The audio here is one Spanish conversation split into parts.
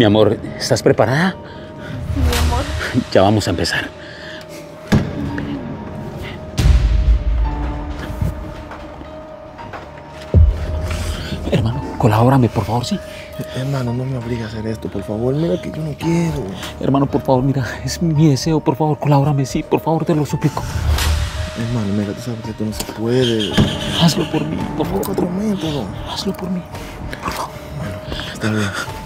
Mi amor, ¿estás preparada? Mi amor. Ya vamos a empezar. Hermano, colabórame, por favor, sí. Hermano, no me obligue a hacer esto, por favor. Mira que yo no quiero. Hermano, por favor, mira, es mi deseo, por favor, colabórame, sí, por favor, te lo suplico. Hermano, mira, tú sabes que esto no se puede. Hazlo por mí, por favor. Busca otro método. Hazlo por mí. Está bien.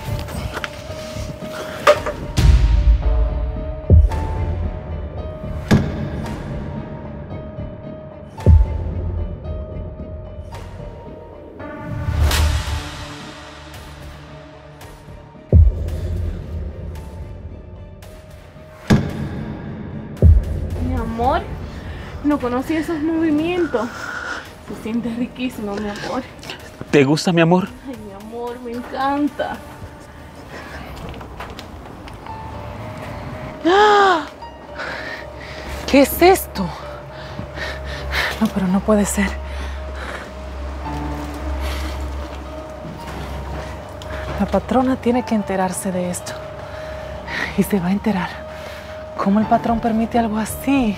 Amor. No conocí esos movimientos. Se siente riquísimo, mi amor. ¿Te gusta, mi amor? Ay, mi amor, me encanta. ¿Qué es esto? No, pero no puede ser. La patrona tiene que enterarse de esto. Y se va a enterar. ¿Cómo el patrón permite algo así?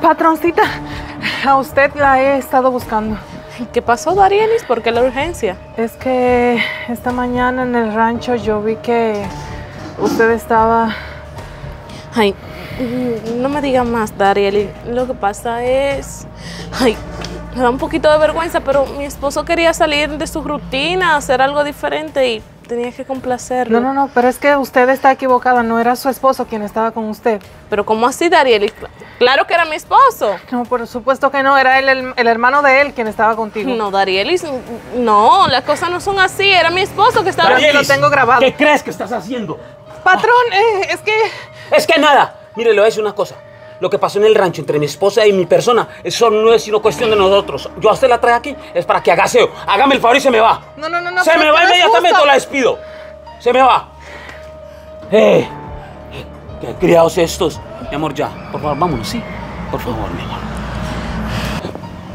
Patroncita, a usted la he estado buscando. ¿Qué pasó, Darielis? ¿Por qué la urgencia? Es que esta mañana en el rancho yo vi que usted estaba... Ay, no me digas más, Darieli. Lo que pasa es. Ay, me da un poquito de vergüenza, pero mi esposo quería salir de su rutina, hacer algo diferente y tenía que complacerlo. No, no, no, pero es que usted está equivocada, no era su esposo quien estaba con usted. Pero ¿cómo así, Darieli? Claro que era mi esposo. No, por supuesto que no, era él, el, el hermano de él quien estaba contigo. No, Darielis, no, las cosas no son así. Era mi esposo que estaba. Pero lo tengo grabado. ¿Qué crees que estás haciendo? Patrón, eh, es que... Es que nada. Mire, le voy a decir una cosa. Lo que pasó en el rancho entre mi esposa y mi persona, eso no es sino cuestión de nosotros. Yo a usted la trae aquí, es para que haga aseo. Hágame el favor y se me va. No, no, no, no. se pero me va inmediatamente o la despido. Se me va. Eh, qué criados estos. Mi amor, ya. Por favor, vámonos, sí. Por favor, mi amor.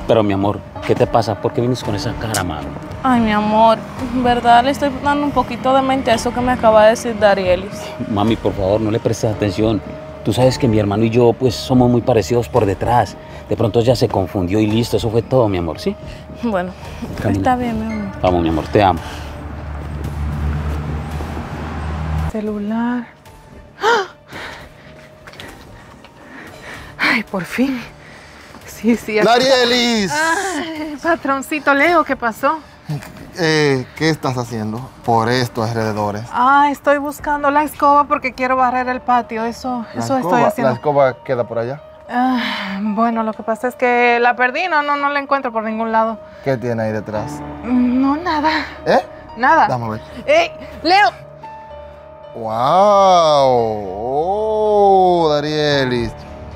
Pero, mi amor, ¿qué te pasa? ¿Por qué vienes con esa cara, mano? Ay, mi amor, ¿verdad? Le estoy dando un poquito de mente a eso que me acaba de decir Darielis. Mami, por favor, no le prestes atención. Tú sabes que mi hermano y yo, pues, somos muy parecidos por detrás. De pronto ya se confundió y listo. Eso fue todo, mi amor, ¿sí? Bueno, Camina. está bien, mi amor. Vamos, mi amor, te amo. Celular. ¡Ah! Ay, por fin. Sí, sí. aquí- Narielis, Ay, patroncito Leo, ¿qué pasó? Eh, ¿qué estás haciendo por estos alrededores? Ah, estoy buscando la escoba porque quiero barrer el patio. Eso, La eso escoba- estoy haciendo. La escoba queda por allá. Ah, bueno, lo que pasa es que la perdí, no, no, no la encuentro por ningún lado. ¿Qué tiene ahí detrás? Mm, No, nada, ¿Eh? nada. Dame a ver. ¡Ey! ¡Leo! ¡Wow! ¡Oh, Darielis!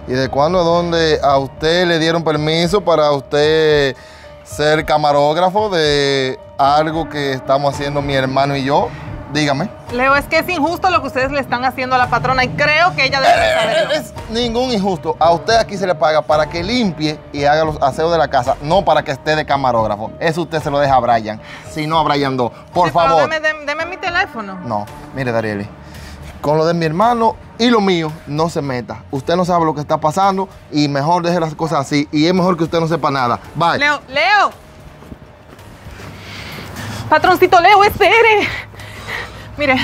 ¿Y de cuándo a dónde a usted le dieron permiso para usted ser camarógrafo de algo que estamos haciendo mi hermano y yo? Dígame. Leo, es que es injusto lo que ustedes le están haciendo a la patrona y creo que ella debe de saberlo. Es ningún injusto. A usted aquí se le paga para que limpie y haga los aseos de la casa, no para que esté de camarógrafo. Eso usted se lo deja a Brian. Si no, a Brian 2. Por Sí, pero favor. Deme, deme- deme mi teléfono. No, mire, Darieli. Con lo de mi hermano y lo mío, no se meta. Usted no sabe lo que está pasando y mejor deje las cosas así. Y es mejor que usted no sepa nada. Bye. Leo, Leo. Patroncito Leo, espere. Mire,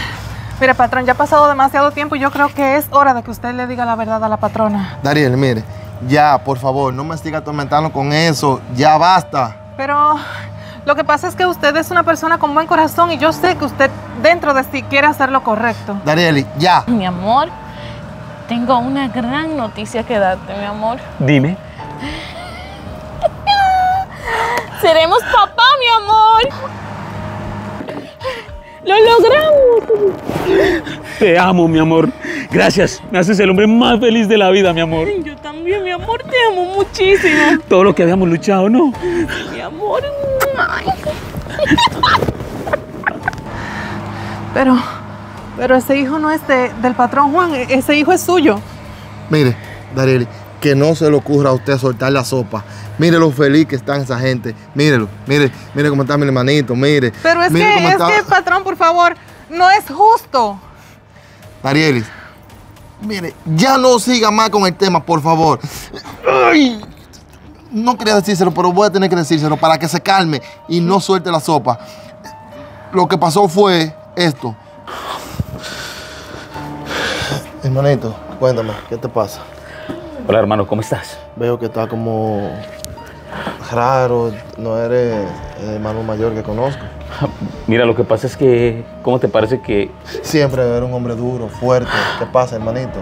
mire, patrón, ya ha pasado demasiado tiempo y yo creo que es hora de que usted le diga la verdad a la patrona. Dariel, mire. Ya, por favor, no me siga atormentando con eso. Ya basta. Pero lo que pasa es que usted es una persona con buen corazón y yo sé que usted dentro de sí quiere hacer lo correcto. Darieli, ya. Mi amor, tengo una gran noticia que darte, mi amor. Dime. Seremos papá, mi amor. Lo logramos. Te amo, mi amor. Gracias. Me haces el hombre más feliz de la vida, mi amor. Yo también, mi amor, te amo muchísimo. Todo lo que habíamos luchado, ¿no? Mi amor. Ay. Pero, pero ese hijo no es de- del patrón Juan, e- ese hijo es suyo. Mire, Darieli, que no se le ocurra a usted soltar la sopa. Mire lo feliz que están esa gente. Mírelo, mire, mire cómo está mi hermanito, mire. Pero es mire que, es que, patrón, por favor, no es justo. Marielis, mire, ya no siga más con el tema, por favor. Ay, no quería decírselo, pero voy a tener que decírselo para que se calme y no suelte la sopa. Lo que pasó fue esto. Hermanito, cuéntame, ¿qué te pasa? Hola hermano, ¿cómo estás? Veo que está como raro, no eres el hermano mayor que conozco. Mira, lo que pasa es que, ¿cómo te parece que, Siempre era un hombre duro, fuerte. ¿Qué pasa, hermanito?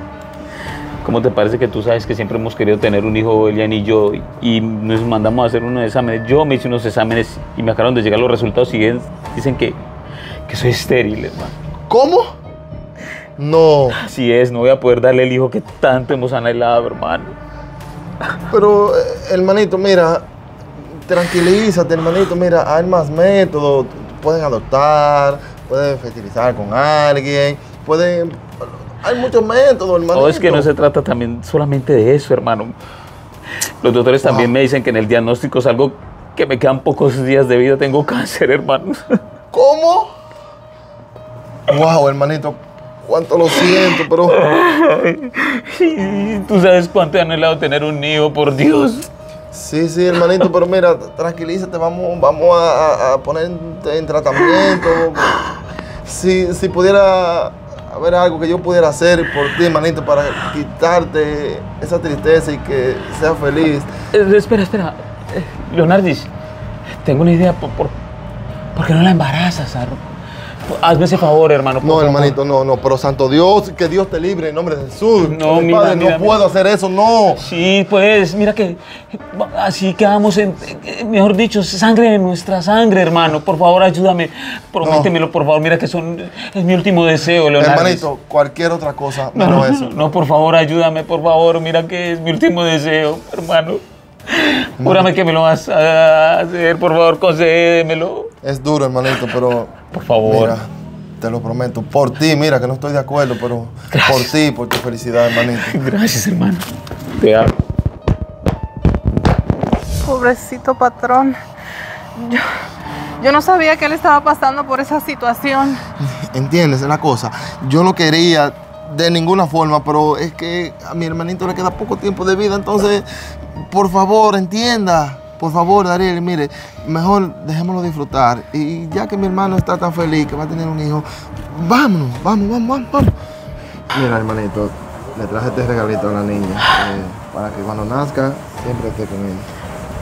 cómo te parece que tú sabes que siempre hemos querido tener un hijo, Elian y yo, y nos mandamos a hacer unos exámenes? Yo me hice unos exámenes y me acabaron de llegar los resultados y dicen dicen que, que soy estéril, hermano. ¿Cómo? No, Así es, no voy a poder darle el hijo que tanto hemos anhelado, hermano. pero eh, hermanito, mira, tranquilízate, hermanito, mira, hay más métodos. Pueden adoptar, pueden fertilizar con alguien, pueden... Hay muchos métodos, hermanito. No, es que no se trata también solamente de eso, hermano. Los doctores también me dicen que en el diagnóstico salgo que me quedan pocos días de vida. Tengo cáncer, hermano. ¿Cómo? Wow, hermanito, cuánto lo siento, pero... Tú sabes cuánto he anhelado tener un hijo, por Dios. Sí, sí, hermanito, pero mira, tranquilízate, vamos, vamos a, a- a ponerte en tratamiento. Si, si pudiera haber algo que yo pudiera hacer por ti, hermanito, para quitarte esa tristeza y que seas feliz. Eh, espera, espera. Eh, Leonardis, tengo una idea. ¿Por, por, por qué no la embarazas, Arro? Hazme ese favor, hermano. No, favor. hermanito, no, no, pero santo Dios, que Dios te libre en nombre de Jesús. No, Mi padre, mira, no mira. puedo hacer eso, no. Sí, pues, mira que así quedamos en, mejor dicho, sangre de nuestra sangre, hermano. Por favor, ayúdame. Prométemelo, por favor. Mira que son, es mi último deseo, Leonardo. Hermanito, cualquier otra cosa, No, menos no, eso. no, por favor, ayúdame, por favor. Mira que es mi último deseo, hermano. Júrame que me lo vas a hacer, por favor, concédemelo. Es duro, hermanito, pero Por favor. Mira, te lo prometo. Por ti, mira, que no estoy de acuerdo, pero por ti, por tu felicidad, hermanito. Gracias, hermano. Te amo. Pobrecito patrón. Yo, yo no sabía que él estaba pasando por esa situación. ¿Entiendes? Es la cosa. Yo no quería de ninguna forma, pero es que a mi hermanito le queda poco tiempo de vida, entonces, por favor, entienda. Por favor, Dariel, mire, mejor dejémoslo disfrutar. Y ya que mi hermano está tan feliz que va a tener un hijo, vámonos, vamos, vamos, vamos, vamos. Mira, hermanito, le traje este regalito a la niña eh, para que cuando nazca siempre esté con ella.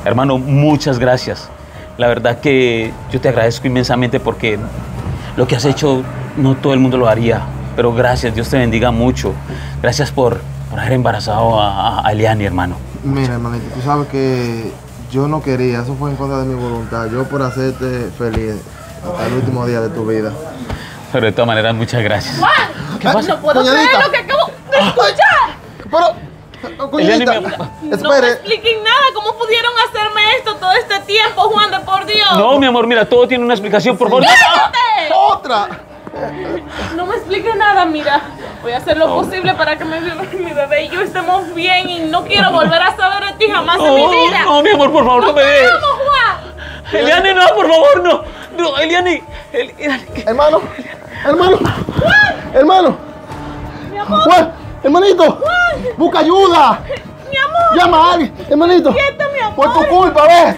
Hermano, muchas gracias. La verdad que yo te agradezco inmensamente porque lo que has hecho no todo el mundo lo haría. Pero gracias, Dios te bendiga mucho. Gracias por, por haber embarazado a, a Eliani, hermano. Mira, hermanito, tú sabes que yo no quería, eso fue en contra de mi voluntad. Yo por hacerte feliz hasta el último día de tu vida. Pero de todas maneras, muchas gracias. ¿Qué Ah, pasa? No puedo Cuñadita. creer lo que acabo de escuchar. Pero, cuñadita, Eliani, mi- No me expliquen nada. ¿Cómo pudieron hacerme esto todo este tiempo, Juan de por Dios? No, mi amor, mira, todo tiene una explicación, por favor. ¡Cállate! Otra. No me expliques nada, mira. Voy a hacer lo posible para que mi, bebé- mi bebé y yo estemos bien y no quiero volver a saber de ti jamás en mi vida. No, mi amor, por favor, no me dejes. Juan. Eliani, no, por favor, no. No, Eliani. El- Eliani. Hermano, hermano, hermano. Mi amor, Juan, hermanito, busca ayuda. mi amor. Llama a alguien, hermanito. Quieta, mi amor. Por tu culpa, ves.